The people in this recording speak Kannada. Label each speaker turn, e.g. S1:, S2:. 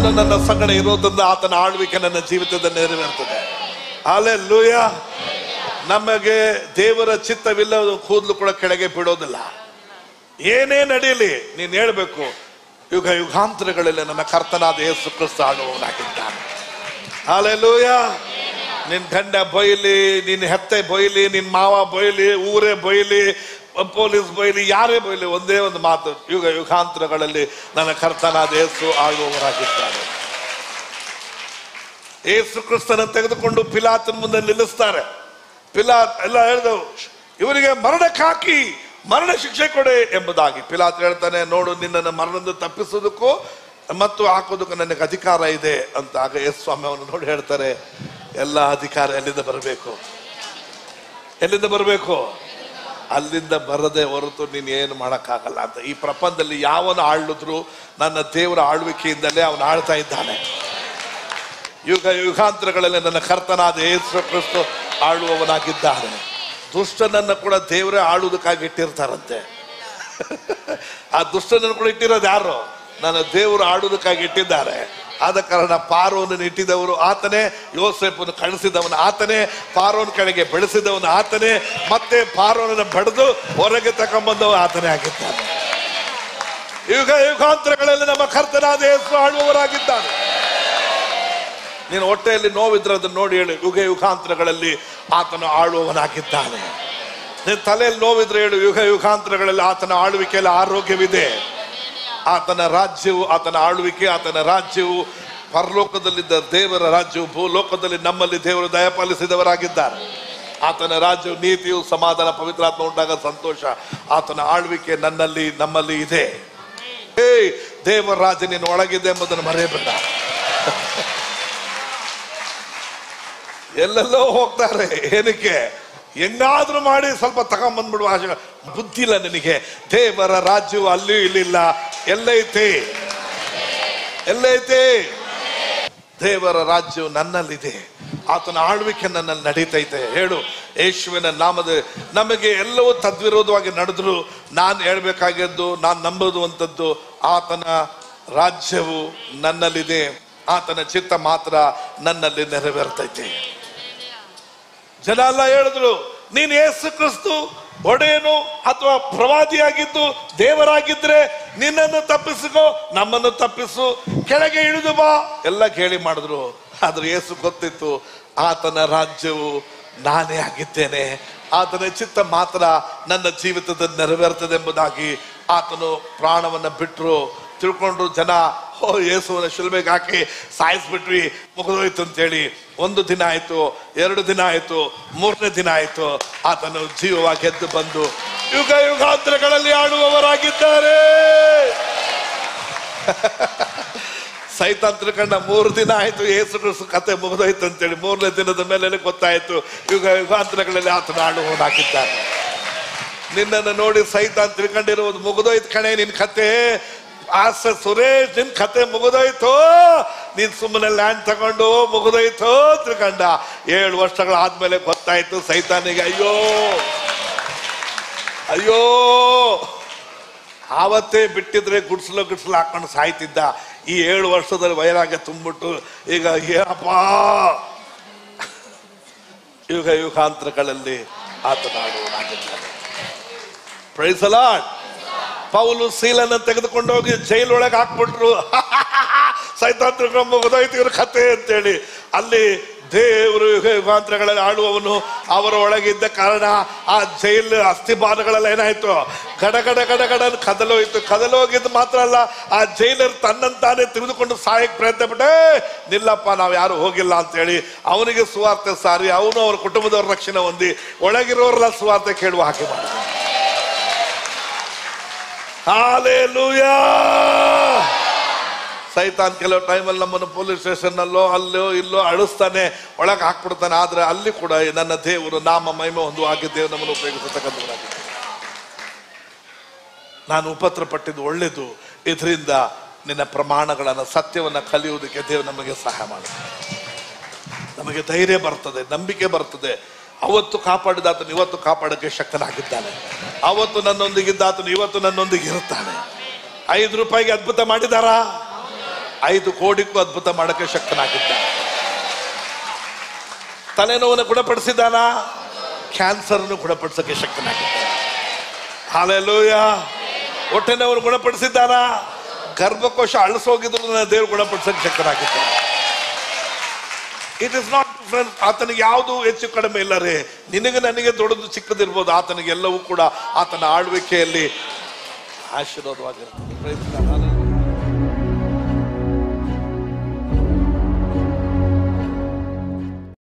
S1: ಆತನು ನನ್ನ ಸಂಗಡ ಇರೋದ್ರಿಂದ ಆತನ ಆಳ್ವಿಕೆ ನನ್ನ ಜೀವಿತದ ನೆರವೇರ್ತದೆ. ಆಲೆ ಲೂಯ ನಮಗೆ ದೇವರ ಚಿತ್ತವಿಲ್ಲ ಕೂದಲು ಕೂಡ ಕೆಳಗೆ ಬಿಡೋದಿಲ್ಲ. ಏನೇ ನಡೀಲಿ, ನೀನ್ ಹೇಳ್ಬೇಕು, ಯುಗ ಯುಗಾಂತರಗಳಲ್ಲಿ ನನ್ನ ಕರ್ತನಾದ ಯೇಸು ಕ್ರಿಸ್ತ ಆಳುವವನಾಗಿದ್ದಾನೆ. ಲೂಯ ನಿನ್ ಗಂಡ ಬೊಯ್ಲಿ ನಿನ್ ಹೆತ್ತೆ ಬೊಯ್ಲಿ ನಿನ್ ಮಾವ ಬೊಯ್ಲಿ ಊರೇ ಬೈಲಿ ಪೊಲೀಸ್ ಬೈಲಿ ಯಾರೇ ಬೈಲಿ ಒಂದೇ ಒಂದು ಮಾತು, ಯುಗ ಯುಗಾಂತರಗಳಲ್ಲಿ ನನ್ನ ಕರ್ತನಾದ ಯೇಸು ಆಗುವವರಾಗಿದ್ದಾರೆ ಯೇಸು ಕ್ರಿಸ್ತನ ತೆಗೆದುಕೊಂಡು ಪಿಲಾತನ ಮುಂದೆ ನಿಲ್ಲಿಸ್ತಾರೆ. ಪಿಲಾತ್, ಎಲ್ಲ ಹೇಳಿದವು, ಇವರಿಗೆ ಮರಣಕ್ಕೆ ಹಾಕಿ ಮರಣ ಶಿಕ್ಷೆ ಕೊಡೆ ಎಂಬುದಾಗಿ. ಪಿಲಾತ್ ಹೇಳ್ತಾನೆ, ನೋಡು, ನಿನ್ನನ್ನು ಮರಣದಿಂದ ತಪ್ಪಿಸೋದಕ್ಕೂ ಮತ್ತು ಹಾಕೋದಕ್ಕೂ ನನಗೆ ಅಧಿಕಾರ ಇದೆ ಅಂತ. ಆಗ ಯೇಸು ಸ್ವಾಮಿ ಅವನು ನೋಡಿ ಹೇಳ್ತಾರೆ, ಎಲ್ಲ ಅಧಿಕಾರ ಎಲ್ಲಿಂದ ಬರಬೇಕು? ಎಲ್ಲಿಂದ ಬರಬೇಕು? ಅಲ್ಲಿಂದ ಬರದೆ ಹೊರತು ನೀನು ಏನು ಮಾಡೋಕ್ಕಾಗಲ್ಲ ಅಂತ. ಈ ಪ್ರಪಂಚದಲ್ಲಿ ಯಾವನು ಆಳಿದ್ರು ನನ್ನ ದೇವರ ಆಳ್ವಿಕೆಯಿಂದಲೇ ಅವನು ಆಳ್ತಾ ಇದ್ದಾನೆ. ಯುಗ ಯುಗಾಂತರಗಳಲ್ಲಿ ನನ್ನ ಕರ್ತನಾದ ಯೇಸು ಕ್ರಿಸ್ತು ಆಳುವವನಾಗಿದ್ದಾನೆ ದುಷ್ಟನನ್ನು ಕೂಡ ದೇವರೇ ಆಳುವುದಕ್ಕಾಗಿ ಇಟ್ಟಿರ್ತಾರಂತೆ. ಆ ದುಷ್ಟನನ್ನು ಕೂಡ ಇಟ್ಟಿರೋದು ಯಾರು? ನನ್ನ ದೇವರು ಆಡುವುದಕ್ಕಾಗಿ ಇಟ್ಟಿದ್ದಾರೆ. ಆದ ಕಾರಣ ಪಾರೋನನ್ನು ಇಟ್ಟಿದವರು ಆತನೇ, ಯೋಸೆಫನ್ನು ಕಳಿಸಿದವನು ಆತನೇ, ಪಾರೋನ್ ಕಡೆಗೆ ಬೆಳೆಸಿದವನು ಆತನೇ, ಮತ್ತೆ ಪಾರೋನನ್ನು ಬಡಿದು ಹೊರಗೆ ತಗೊಂಬಂದವ ಆತನೇ ಆಗಿದ್ದಾನೆ. ಯುಗ ಯುಗಾಂತರಗಳಲ್ಲಿ ನಮ್ಮ ಕರ್ತನಾದ ಹೆಸರು ಆಳುವವರಾಗಿದ್ದಾನೆ. ನೀನು ಹೊಟ್ಟೆಯಲ್ಲಿ ನೋವಿದ್ರೆ ಅದನ್ನು ನೋಡಿ ಹೇಳು, ಯುಗ ಯುಗಾಂತರಗಳಲ್ಲಿ ಆತನು ಆಳುವವನಾಗಿದ್ದಾನೆ. ನೀನು ತಲೆಯಲ್ಲಿ ನೋವಿದ್ರೆ ಹೇಳು, ಯುಗ ಯುಗಾಂತರಗಳಲ್ಲಿ ಆತನ ಆಳ್ವಿಕೆಯಲ್ಲಿ ಆರೋಗ್ಯವಿದೆ. ಆತನ ರಾಜ್ಯವು, ಆತನ ಆಳ್ವಿಕೆ, ಆತನ ರಾಜ್ಯವು, ಪರಲೋಕದಲ್ಲಿದ್ದ ದೇವರ ರಾಜ್ಯವು, ಭೂಲೋಕದಲ್ಲಿ ನಮ್ಮಲ್ಲಿ ದೇವರು ದಯಪಾಲಿಸಿದವರಾಗಿದ್ದಾರೆ. ಆತನ ರಾಜ್ಯವು ನೀತಿಯು ಸಮಾಧಾನ ಪವಿತ್ರಾತ್ಮ ಉಂಟಾಗ ಸಂತೋಷ. ಆತನ ಆಳ್ವಿಕೆ ನನ್ನಲ್ಲಿ, ನಮ್ಮಲ್ಲಿ ಇದೆ. ಏಯ್, ದೇವರ ರಾಜ್ಯ ನೀನು ಒಳಗಿದೆ ಎಂಬುದನ್ನು ಮರೆಯಬೇಡ. ಎಲ್ಲೆಲ್ಲೋ ಹೋಗ್ತಾರೆ, ಏನಕ್ಕೆ? ಹೆಂಗಾದ್ರೂ ಮಾಡಿ ಸ್ವಲ್ಪ ತಗೊಂಬಂದ್ಬಿಡುವ ಆಶೆ. ಬುದ್ಧಿ ಇಲ್ಲ ನಿನಗೆ. ದೇವರ ರಾಜ್ಯವು ಅಲ್ಲಿಯೂ ಇಲ್ಲಿಲ್ಲ. ಎಲ್ಲೈತೆ? ಎಲ್ಲೈತೆ? ದೇವರ ರಾಜ್ಯವು ನನ್ನಲ್ಲಿದೆ. ಆತನ ಆಳ್ವಿಕೆ ನನ್ನಲ್ಲಿ ನಡೀತೈತೆ. ಹೇಳು, ಯೇಸುವಿನ ನಾಮದ ನಮಗೆ ಎಲ್ಲವೂ ತದ್ವಿರೋಧವಾಗಿ ನಡೆದ್ರು. ನಾನು ಹೇಳ್ಬೇಕಾಗಿದ್ದು, ನಾನು ಅಂತದ್ದು ಆತನ ರಾಜ್ಯವು ನನ್ನಲ್ಲಿದೆ. ಆತನ ಚಿತ್ತ ಮಾತ್ರ ನನ್ನಲ್ಲಿ ನೆರವೇರ್ತೈತೆ. ಜನ ಎಲ್ಲ ಹೇಳಿದ್ರು, ನೀನು ಏಸು ಕ್ರಿಸ್ತು ಒಡೆಯನು ಅಥವಾ ಪ್ರವಾದಿಯಾಗಿದ್ದು ದೇವರಾಗಿದ್ರೆ ನಿನ್ನನ್ನು ತಪ್ಪಿಸಿಕೋ, ನಮ್ಮನ್ನು ತಪ್ಪಿಸು. ಕೆಳಗೆ ಇಳಿದು ಬಾ. ಎಲ್ಲ ಕೇಳಿ ಮಾಡಿದ್ರು. ಆದ್ರೆ ಏಸು ಗೊತ್ತಿತ್ತು, ಆತನ ರಾಜ್ಯವು ನಾನೇ ಆಗಿದ್ದೇನೆ. ಆತನ ಚಿತ್ತ ಮಾತ್ರ ನನ್ನ ಜೀವಿತದ ನೆರವೇರ್ತದೆ ಎಂಬುದಾಗಿ ಆತನು ಪ್ರಾಣವನ್ನ ಬಿಟ್ಟರು ತಿಳ್ಕೊಂಡ್ರು ಜನ ಓ ಯೇಸುವನ ಶಿಲ್ಬೆಗೆ ಹಾಕಿ ಸಾಯಿಸ್ಬಿಟ್ವಿ, ಮುಗಿದೋಯ್ತು ಅಂತೇಳಿ. ಒಂದು ದಿನ ಆಯ್ತು, ಎರಡು ದಿನ ಆಯ್ತು, ಮೂರನೇ ದಿನ ಆಯ್ತು. ಆತನು ಜೀವವಾಗಿ ಎದ್ದು ಬಂದು ಯುಗ ಯುಗಾಂತರಗಳಲ್ಲಿ ಆಡುವವರಾಗಿದ್ದಾರೆ. ಸೈತಾಂತ್ರ ಕಂಡ ಮೂರು ದಿನ ಆಯ್ತು, ಏಸು ಕತೆ ಮುಗಿದೋಯ್ತು ಅಂತೇಳಿ ಮೂರನೇ ದಿನದ ಮೇಲೆ ಗೊತ್ತಾಯ್ತು, ಯುಗ ಯುಗಾಂತರಗಳಲ್ಲಿ ಆತನ ಆಡುವವನಾಗಿದ್ದಾನೆ. ನಿನ್ನನ್ನು ನೋಡಿ ಸೈತಾನ್ ಕಂಡಿರುವುದು ಮುಗಿದೋಯ್ತು ಕಣೆ ನಿನ್ ಕತೆ. ಆಸ ಸುರೇಶ್, ನಿನ್ ಕತೆ ಮುಗಿದೋಯ್ತು. ನೀನ್ ಸುಮ್ಮನೆ ಲ್ಯಾಂಡ್ ತಗೊಂಡು ಮುಗಿದೋಯ್ತು ತಿಳ್ಕೊಂಡ ಏಳು ವರ್ಷಗಳಾದ್ಮೇಲೆ ಗೊತ್ತಾಯ್ತು ಸೈತಾನಿಗೆ, ಅಯ್ಯೋ! ಅಯ್ಯೋ! ಆವತ್ತೇ ಬಿಟ್ಟಿದ್ರೆ ಗುಡ್ಸಲು ಗುಡ್ಸಲು ಹಾಕೊಂಡು ಸಾಯ್ತಿದ್ದ. ಈ ಏಳು ವರ್ಷದಲ್ಲಿ ವೈರಾಗ್ಯ ತುಂಬಿಟ್ಟು ಈಗ ಏನಪ್ಪ? ಯುಗ ಯುಗಾಂತರಗಳಲ್ಲಿ ಆತನಾಡುವನಾಗಿದ್ದಾನೆ ಪ್ರೈಸ್ ಲಾರ್ಡ್ ಪೌಲು ಸೀಲನ್ನು ತೆಗೆದುಕೊಂಡು ಹೋಗಿ ಜೈಲೊಳಗೆ ಹಾಕ್ಬಿಟ್ರು. ಸೈತಾಂತ್ರ ಕತೆ ಅಂತೇಳಿ. ಅಲ್ಲಿ ದೇವರು ಯುಗ ಯುಗಾಂತರಗಳಲ್ಲಿ ಆಡುವವನು ಅವರ ಒಳಗಿದ್ದ ಕಾರಣ ಆ ಜೈಲು ಅಸ್ಥಿಭಾರಗಳೆಲ್ಲ ಏನಾಯ್ತು? ಗಡ ಗಡ ಗಡ ಗಡ ಅಂತ ಕದಲೋಯ್ತು ಕದಲೋಗಿದ್ದು ಮಾತ್ರ ಅಲ್ಲ, ಆ ಜೈಲರ್ ತನ್ನಂತಾನೆ ತಿಳಿದುಕೊಂಡು ಸಾಯಕ್ ಪ್ರಯತ್ನ ಪಟ್ಟೆ ನಿಲ್ಲಪ್ಪ, ನಾವು ಯಾರು ಹೋಗಿಲ್ಲ ಅಂತ ಹೇಳಿ ಅವನಿಗೆ ಸುವಾರ್ತೆ ಸಾರಿ, ಅವನು ಅವ್ರ ಕುಟುಂಬದವ್ರ ರಕ್ಷಣೆ ಹೊಂದಿ ಒಳಗಿರೋರೆಲ್ಲ ಸುವಾರ್ತೆ ಕೇಳುವ ಹಾಗೆ ಮಾಡ ಹಾಲೆಲೂಯಾ! ಸೈತಾನ್ ಕೆಲವು ಟೈಮಲ್ಲಿ ನಮ್ಮನ್ನು ಪೊಲೀಸ್ ಸ್ಟೇಷನ್ನಲ್ಲೋ ಅಲ್ಲೋ, ಇಲ್ಲೋ ಅಳಿಸ್ತಾನೆ, ಒಳಗೆ ಹಾಕ್ಬಿಡ್ತಾನೆ. ಆದ್ರೆ ಅಲ್ಲಿ ಕೂಡ ನನ್ನ ದೇವರು ನಾಮ ಮಹಿಮೆ ಒಂದು ಆಗಿ ದೇವರು ನಮ್ಮನ್ನು ಉಪಯೋಗಿಸತಕ್ಕಂಥವರಾಗಿದೆ ನಾನು ಉಪತ್ರ ಪಟ್ಟಿದ್ದು ಒಳ್ಳೇದು ಇದರಿಂದ ನಿನ್ನ ಪ್ರಮಾಣಗಳನ್ನು, ಸತ್ಯವನ್ನು ಕಲಿಯುವುದಕ್ಕೆ ದೇವರು ನಮಗೆ ಸಹಾಯ ಮಾಡುತ್ತೆ. ನಮಗೆ ಧೈರ್ಯ ಬರ್ತದೆ, ನಂಬಿಕೆ ಬರ್ತದೆ. ಅವತ್ತು ಕಾಪಾಡಿದ ಆತನು ಇವತ್ತು ಕಾಪಾಡಕ್ಕೆ ಶಕ್ತನಾಗಿದ್ದಾನೆ. ಅವತ್ತು ನನ್ನೊಂದಿಗಿದ್ದ ಆತನು ಇವತ್ತು ನನ್ನೊಂದಿಗೆ ಇರುತ್ತಾನೆ. ಐದು ರೂಪಾಯಿಗೆ ಅದ್ಭುತ ಮಾಡಿದಾರಾ? ಐದು ಕೋಟಿಗೂ ಅದ್ಭುತ ಮಾಡಕ್ಕೆ ಶಕ್ತನಾಗಿದ್ದ. ತಲೆನೋವನ್ನು ಗುಣಪಡಿಸಿದಾನ ಕ್ಯಾನ್ಸರ್ನು ಗುಣಪಡಿಸಕ್ಕೆ ಶಕ್ತನಾಗಿದ್ದ. ಹಾಲೆಲ್ಲೂಯ ಹೊಟ್ಟೆ ನೋವನ್ನು ಗುಣಪಡಿಸಿದ್ದಾನ? ಗರ್ಭಕೋಶ ಅಳಿಸೋಗಿದ್ರು ದೇವರು ಗುಣಪಡಿಸಕ್ಕೆ ಶಕ್ತನಾಗಿದ್ದ. ಇಟ್ ಇಸ್ ನಾಟ್ ಆತನಿಗೆ ಯಾವುದು ಹೆಚ್ಚು ಕಡಿಮೆ ಇಲ್ಲ ರೀ. ನಿನಗೆ ನನಗೆ ದೊಡ್ಡದು ಚಿಕ್ಕದಿರ್ಬೋದು. ಆತನಿಗೆಲ್ಲವೂ ಕೂಡ ಆತನ ಆಳ್ವಿಕೆಯಲ್ಲಿ. Hallelujah.